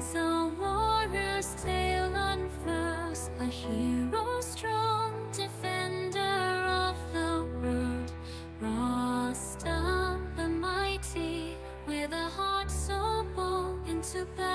Arthur's tale unfurls, a hero strong, defender of the world. Rostam the mighty, with a heart so bold into battle.